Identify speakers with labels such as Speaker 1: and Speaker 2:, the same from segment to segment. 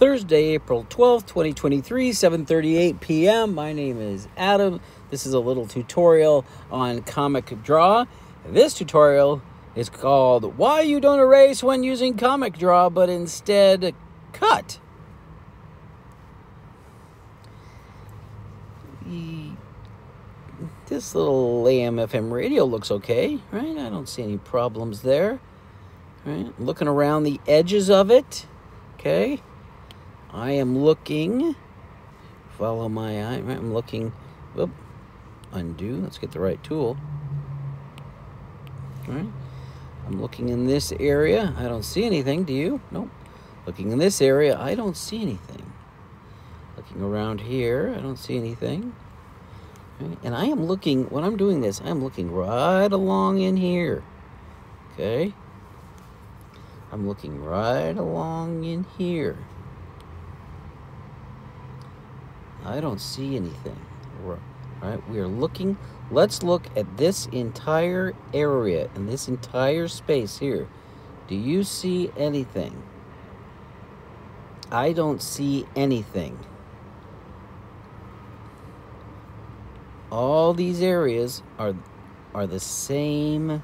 Speaker 1: Thursday, April 12th, 2023, 7:38 p.m. My name is Adam. This is a little tutorial on Comic Draw. This tutorial is called Why You Don't Erase When Using Comic Draw but Instead Cut. This little AM FM radio looks okay, right? I don't see any problems there. Right? Looking around the edges of it. Okay. I am looking. Follow my eye. I'm looking. Whoop. Undo. Let's get the right tool. All right. I'm looking in this area. I don't see anything. Do you? Nope. Looking in this area. I don't see anything. Looking around here. I don't see anything. Right? And I am looking, when I'm doing this, I'm looking right along in here. Okay? I'm looking right along in here. I don't see anything. Right? We are looking. Let's look at this entire area and this entire space here. Do you see anything? I don't see anything. All these areas are are the same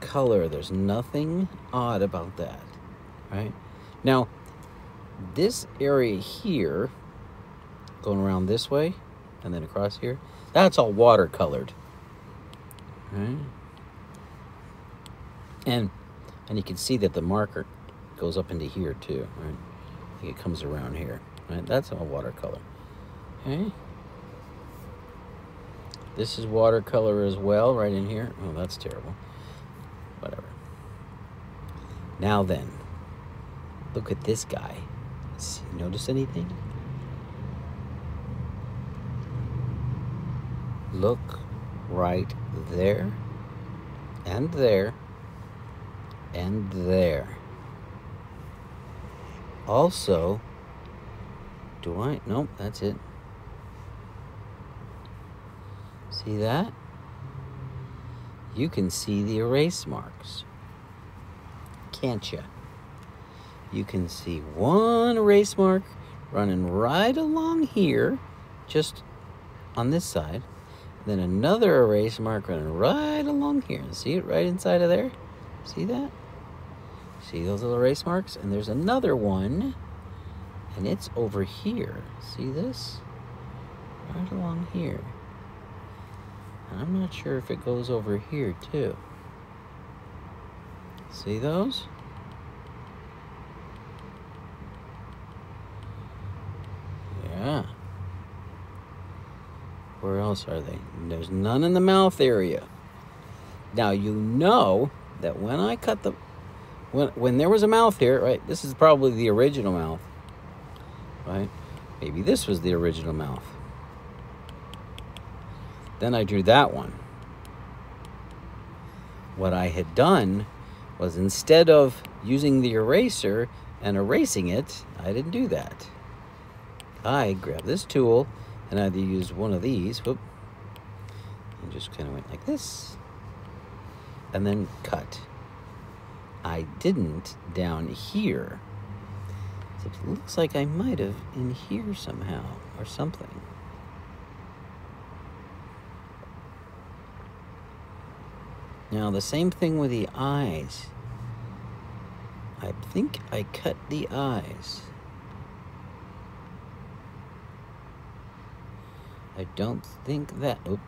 Speaker 1: color. There's nothing odd about that, right? Now, this area here, going around this way and then across here, that's all watercolored, right? And and you can see that the marker goes up into here too, right? I think it comes around here, right? That's all watercolor, okay? This is watercolor as well, right in here. Oh, that's terrible whatever. Now then, look at this guy. See, notice anything? Look right there, and there, and there. Also, do I? Nope, that's it. See that? you can see the erase marks. Can't you? You can see one erase mark running right along here, just on this side. Then another erase mark running right along here. See it right inside of there? See that? See those little erase marks? And there's another one, and it's over here. See this? Right along here. I'm not sure if it goes over here too. See those? Yeah. Where else are they? There's none in the mouth area. Now you know that when I cut the when when there was a mouth here, right? This is probably the original mouth. Right? Maybe this was the original mouth. Then I drew that one. What I had done was instead of using the eraser and erasing it, I didn't do that. I grabbed this tool and either use one of these, whoop, and just kind of went like this, and then cut. I didn't down here. It looks like I might have in here somehow or something. Now the same thing with the eyes. I think I cut the eyes. I don't think that, oop.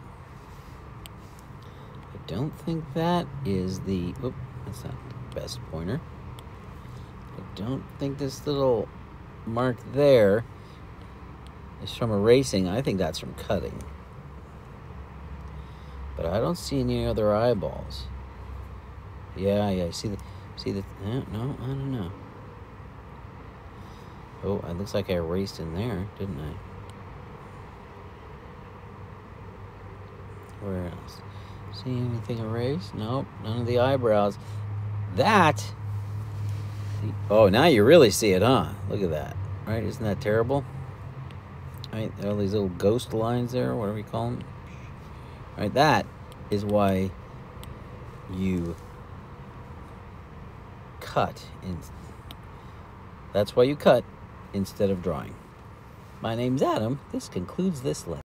Speaker 1: I don't think that is the, oop, that's not the best pointer. I don't think this little mark there is from erasing. I think that's from cutting. But I don't see any other eyeballs. Yeah, yeah, see the, see the, eh, no, I don't know. Oh, it looks like I erased in there, didn't I? Where else? See anything erased? Nope, none of the eyebrows. That, oh, now you really see it, huh? Look at that, right? Isn't that terrible? Right, all these little ghost lines there, whatever you call them. Right, that is why you cut. And that's why you cut instead of drawing. My name's Adam. This concludes this lesson.